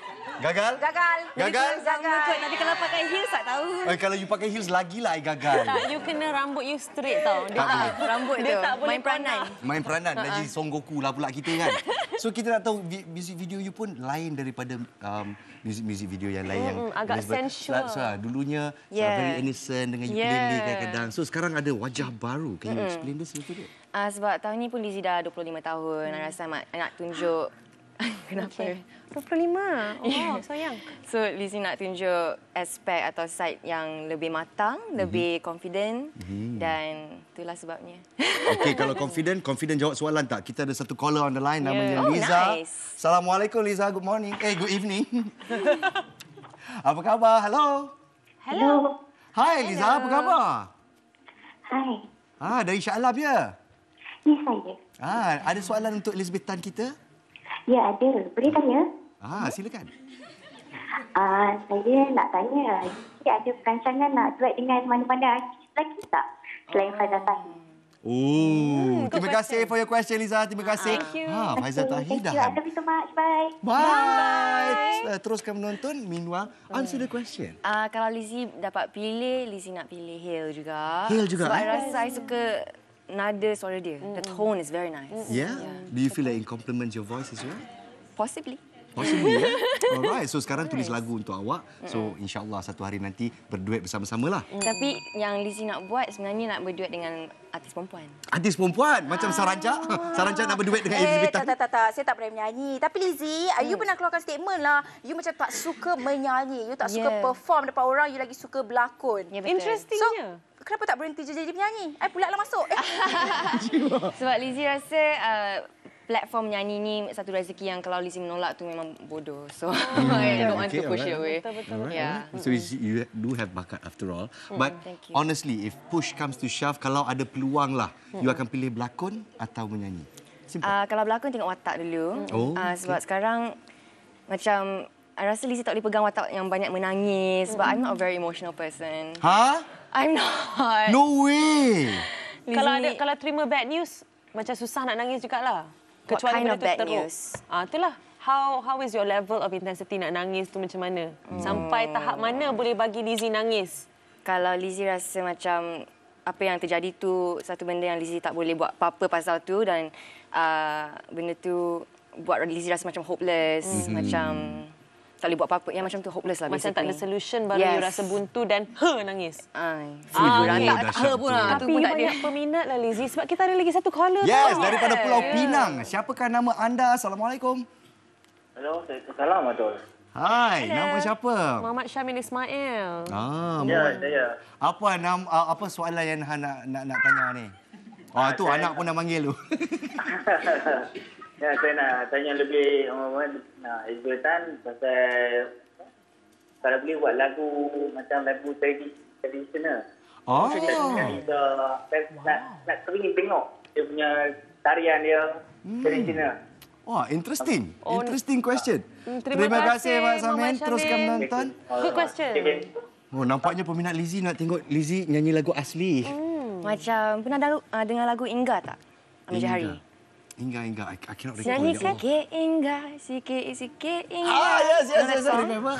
Gagal? Gagal. Gagal? Gagal. Nanti kalau pakai heels tak tahu. Eh, kalau you pakai heels, lagilah I gagal. Tak, you kena rambut you straight tau. Dia Tak tak. Rambut dia tak boleh Main peranan. Main peranan dah jadi Son Goku lah pula kita kan. So kita nak tahu video you pun lain daripada um, music music video yang lain yang Mm-mm, agak Elizabeth- sensual. So, so, dulunya Yeah. yeah. very innocent dengan Yeah. ukulele kadang-kadang. So sekarang ada wajah baru. Can you explain this a little bit? Ah sebab tahun ni pun Lizzie dah 25 tahun. Hmm. I rasa mak, I nak tunjuk [laughs] Kenapa? Okay. 25. Oh, sayang. So Lizzie nak tunjuk aspek atau side yang lebih matang, Mhm. lebih confident dan itulah sebabnya. Okay, kalau confident, confident jawab soalan tak? Kita ada satu caller on the line namanya Oh, Liza. nice. Assalamualaikum Liza, good morning. Eh, good evening. [laughs] apa khabar? Hello. Hello. Hai Liza, apa khabar? Hai. Ah, dari Shah Alam ya? Ni saya. Ah, ada soalan untuk Elizabeth Tan kita? Ya, ada. Boleh tanya? Ah, silakan. Uh, saya nak tanya, Cik ada perancangan nak duet dengan mana-mana artis lagi tak? Selain Fazal Tahir. Oh, terima good kasih for your question Liza. Terima kasih. Thank you. Ha, Faizal Thank Tahidah. you. I love you so much. Bye. Bye. Uh, Teruskan menonton. Meanwhile, answer the question. Uh, kalau Lizzie dapat pilih, Lizzie nak pilih Hale juga. Hale juga, Sebab eh? I rasa saya suka nada suara dia. The tone is very nice. Yeah? Do you feel like it complements your voice as well? Possibly. Possibly, ya? [laughs] Alright, so sekarang tulis lagu untuk awak. So, insyaAllah satu hari nanti berduet bersama-sama lah. Tapi yang Lizzie nak buat sebenarnya nak berduet dengan artis perempuan. Artis perempuan, macam Saranja. Saranja [laughs] nak berduet dengan Eh, Elizabeth. tak, tak, tak, tak. Saya tak pernah menyanyi. Tapi Lizzie, hmm. you pernah keluarkan statement lah. You macam tak suka menyanyi. You tak suka Yeah. perform depan orang. You lagi suka berlakon. Ya, betul. Interestingnya. So, kenapa tak berhenti je jadi penyanyi? I pula lah masuk. [laughs] Sebab Lizzie rasa uh, platform nyanyi ni satu rezeki yang kalau Lizzie menolak tu memang bodoh. [laughs] So I don't want to push it away. Yeah. So you do have bakat after all. But thank you. honestly, if push comes to shove, kalau ada peluang lah, you akan pilih berlakon atau menyanyi? Simple. Uh, kalau berlakon tengok watak dulu. Oh, uh, sebab sekarang macam I rasa Lizzie tak boleh pegang watak yang banyak menangis sebab I'm not a very emotional person. Ha? I'm not. No way! Lizzie Kalau ada kalau terima bad news macam susah nak nangis jugalah. Kecuali kind benda of tu bad teruk. news? Ah itulah. How how is your level of intensity nak nangis tu macam mana? Sampai tahap mana boleh bagi Lizzie nangis? Kalau Lizzie rasa macam apa yang terjadi tu satu benda yang Lizzie tak boleh buat apa-apa pasal tu dan uh, benda tu buat Lizzie rasa macam hopeless, Mhm. macam tak boleh buat apa-apa. Yang macam tu hopeless lah Macam tak ada basically. solution baru you rasa buntu dan ha nangis. Ay, Ah, ah, tak tak ha pun lah. Tu Tapi pun tak ada. banyak peminat lah Lizzie sebab kita ada lagi satu caller Yes, tau. daripada Pulau Pinang. Siapakah nama anda? Assalamualaikum. Hello, salam Atul. Hai, Hello. nama siapa? Muhammad Syamil Ismail. Ah, Ya, saya. Apa nama apa soalan yang Han nak nak, nak tanya ni? Oh, tu saya anak pun dah manggil tu. [laughs] ya, saya nak tanya lebih Muhammad nak Izzutan pasal kalau boleh buat lagu macam lagu tradi- tradisional. Oh. Tradisional kita nak nak teringin tengok dia punya tarian dia Hmm. tradisional. Wah, interesting. Interesting question. terima Terima kasih, Mak Samin. Teruskan menonton. Good question. Oh, nampaknya peminat Lizzie nak tengok Lizzie nyanyi lagu asli. Hmm. Macam pernah uh, dengar lagu Ingga tak? Amir Jahari. Hingga, hingga. I, I cannot recall. Nyanyi Ya Allah. sikit Ingga, sikit sikit Ingga. Ah, yes, yes, that yes, I remember.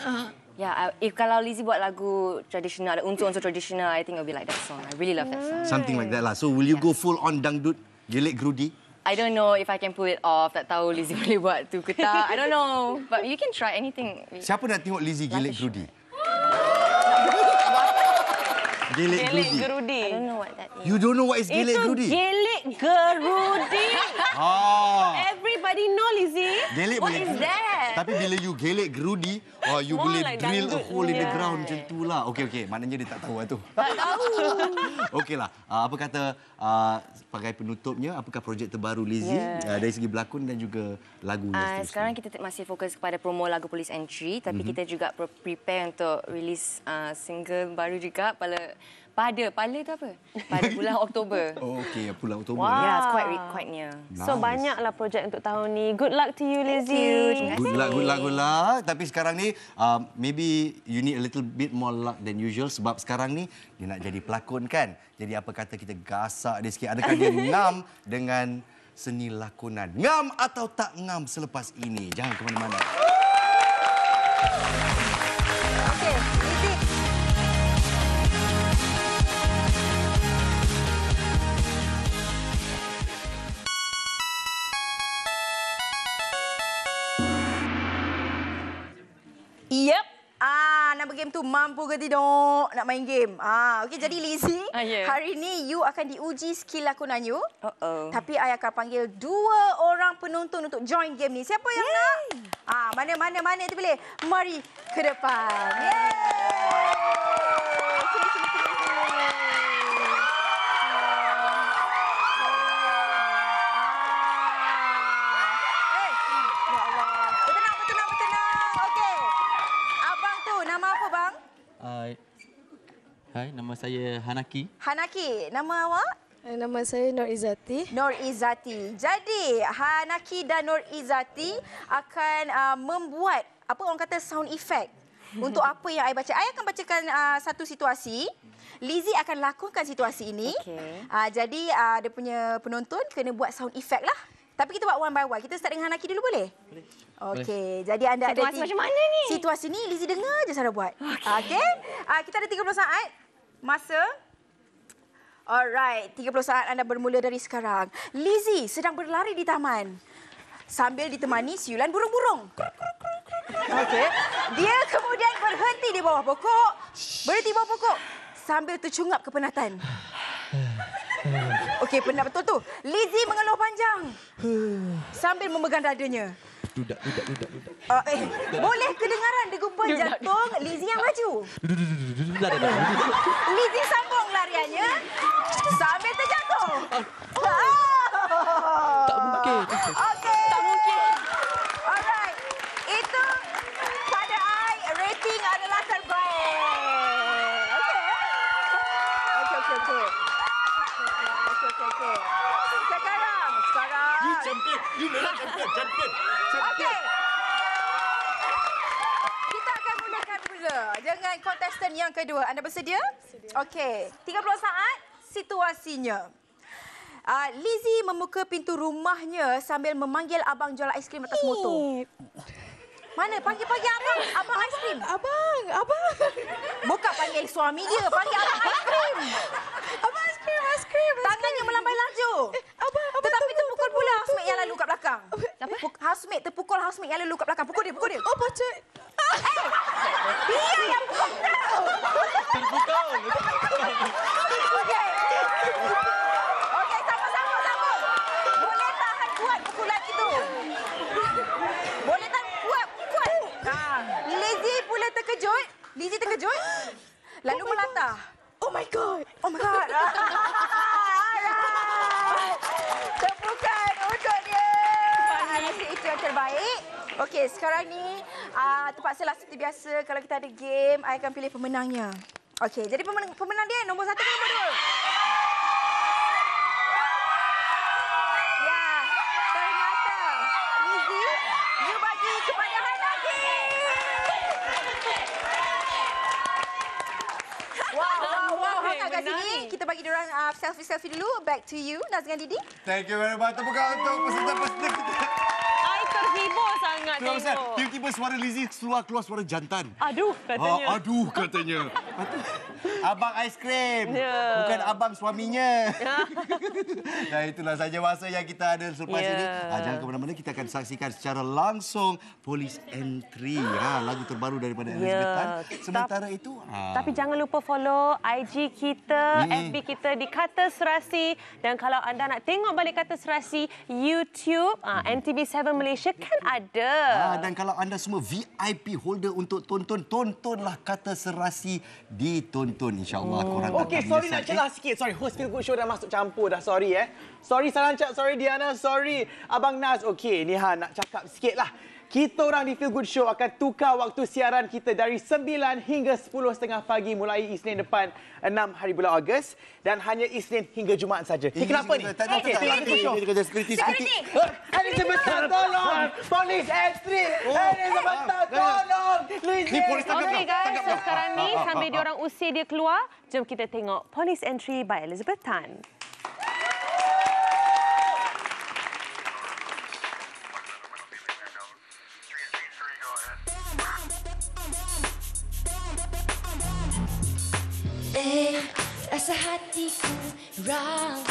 Ya, yeah, if kalau Lizzie buat lagu tradisional, ada unsur-unsur tradisional, I think it'll be like that song. I really love that song. Something like that lah. So, will you go full on dangdut? Gelik gerudi? I don't know if I can pull it off. Tak tahu Lizzie boleh buat tu ke tak. I don't know. But you can try anything. Siapa nak tengok Lizzie gelik gerudi? Gelik gerudi. gerudi. I don't know what that is. You don't know what is gelik Itu gerudi? gelik gerudi. Ah. Everybody know Lizzie. Gelik What boleh. is that? Tapi bila you gelik gerudi, oh, you More boleh like drill a hole in the ground macam tu lah. Okey, okey. Maknanya dia tak tahu lah tu. Tak tahu. [laughs] Okey lah. Uh, apa kata uh, sebagai penutupnya, apakah projek terbaru Lizzie Yeah. uh, dari segi berlakon dan juga lagu Uh, sekarang kita masih fokus kepada promo lagu Police Entry tapi Mhm. kita juga pre- prepare untuk release uh, single baru juga pada pada pada tu apa? Pada bulan [laughs] Oktober. Oh, okey. Pulang Oktober. Wow. Yeah, it's quite quite near. So banyaklah projek untuk tahun ni. Good luck to you Lizzie. you. Good luck, good luck, good luck. Tapi sekarang ni, um, maybe you need a little bit more luck than usual sebab sekarang ni dia nak jadi pelakon kan. Jadi apa kata kita gasak dia sikit. Adakah dia [laughs] ngam dengan seni lakonan? Ngam atau tak ngam selepas ini? Jangan ke mana-mana. Yep. Ah, nama game tu mampu ke tidak nak main game. Ah, okey jadi Lizzie, Ah, ya. hari ni you akan diuji skill lakonan you. Uh-oh. Tapi I akan panggil dua orang penonton untuk join game ni. Siapa yang nak? Ah, mana mana mana tu boleh. Mari ke depan. Yeay. Hai, nama saya Hanaki. Hanaki. Nama awak? Nama saya Nur Izati. Nur Izati. Jadi, Hanaki dan Nur Izati akan uh, membuat apa orang kata sound effect [laughs] untuk apa yang I baca. I akan bacakan uh, satu situasi. Lizzie akan lakonkan situasi ini. Okey. Uh, jadi uh, dia punya penonton kena buat sound effect lah. Tapi kita buat one by one. Kita start dengan Hanaki dulu boleh? Boleh. Okey. Jadi anda Situasi ada... ti- macam mana ni? Situasi ni Lizzie dengar je Sarah buat. Okey. Okay? Uh, kita ada 30 saat. Masa. Alright. 30 saat anda bermula dari sekarang. Lizzie sedang berlari di taman. Sambil ditemani siulan burung-burung. Okey. Dia kemudian berhenti di bawah pokok. Berhenti bawah pokok. Sambil tercungap kepenatan. Okey, penat betul tu. Lizzie mengeluh panjang. Sambil memegang dadanya. Dudak, dudak, dudak, dudak. Uh, eh, boleh kedengaran degupan Dudak. jantung Lizzie yang maju. Lizzie sambung lariannya sambil terjatuh. Tak mungkin. Okey. Tak mungkin. Alright. Itu pada I rating adalah terbaik. Okey. Okey, okey, okey. Okey, okey, okey. Sekarang, sekarang. You champion. You memang champion. Champion. Okey. Kita akan mulakan pula kontestan yang kedua. Anda bersedia? Okey. 30 saat situasinya. Uh, Lizzie membuka pintu rumahnya sambil memanggil abang jual aiskrim atas motor. Mana? Panggil-panggil abang. Abang aiskrim. Abang, abang. Bukan panggil suami dia. Panggil abang aiskrim. Abang aiskrim, aiskrim. Tangannya melambai laju. abang, abang. Tetapi terpukul pula housemate yang lalu kat belakang. Apa? Housemate, terpukul housemate yang lalu kat belakang. Pukul dia, pukul dia. Oh, pacik. Dia yang kau. Terpukul. Okey. Okey, sama-sama, sama. Boleh tahan kuat pukulan itu. Boleh tahan kuat, kuat. Ha. Lizzie pula terkejut. Lizzie terkejut. Lalu melatah. Oh my god. Oh my god. [laughs] Alright. Tepukan untuk dia. Rasa itu yang terbaik. Okey, sekarang ni uh, terpaksalah seperti biasa kalau kita ada game, I akan pilih pemenangnya. Okey, jadi pemenang, pemenang dia nombor satu ke nombor dua? Ya, ternyata Lizzie, you bagi kepada Hanaki. Wow, wow, wow. Hangat kat sini. Kita bagi diorang uh, selfie-selfie dulu. Back to you, Naz dengan Didi. Thank you very much. Tepukan untuk peserta-peserta kita. Sangat tengok. Tiba-tiba suara Lizzie keluar keluar suara jantan. Aduh, katanya. Ah, aduh katanya. Abang aiskrim. Ya. Bukan abang suaminya. [laughs] Dan itulah saja masa yang kita ada selepas Ya. ini. Ah, jangan ke mana-mana kita akan saksikan secara langsung Police Entry. Ha, lagu terbaru daripada Ya. Elizabeth Tan. Sementara itu, ha. Tapi jangan lupa follow IG kita, Hmm. FB kita di Kata Serasi. Dan kalau anda nak tengok balik Kata Serasi, YouTube, uh, NTV7 Malaysia kan ada. Ah, dan kalau anda semua VIP holder untuk tonton, tontonlah kata serasi ditonton insya-Allah Oh. korang Okey, takkan sorry nak celah sikit. Sorry, host Feel Good Show dah masuk campur dah. Sorry eh. Sorry Salancat, sorry Diana, sorry Abang Naz. Okey, ni ha nak cakap sikit lah. Kita orang di Feel Good Show akan tukar waktu siaran kita dari 9 hingga 10.30 pagi mulai Isnin depan 6 hari bulan Ogos dan hanya Isnin hingga Jumaat saja. Eh, kenapa ni? tak, tak, Okey, tak, tak, Good Show. dia kata security, security. Eh, Ada sebentar, tolong! Polis ekstrim! Ada sebentar, tolong! Luis Okey guys, so sekarang ni sambil diorang usir dia keluar, jom kita tengok Police Entry by Elizabeth Tan. Rasa hatiku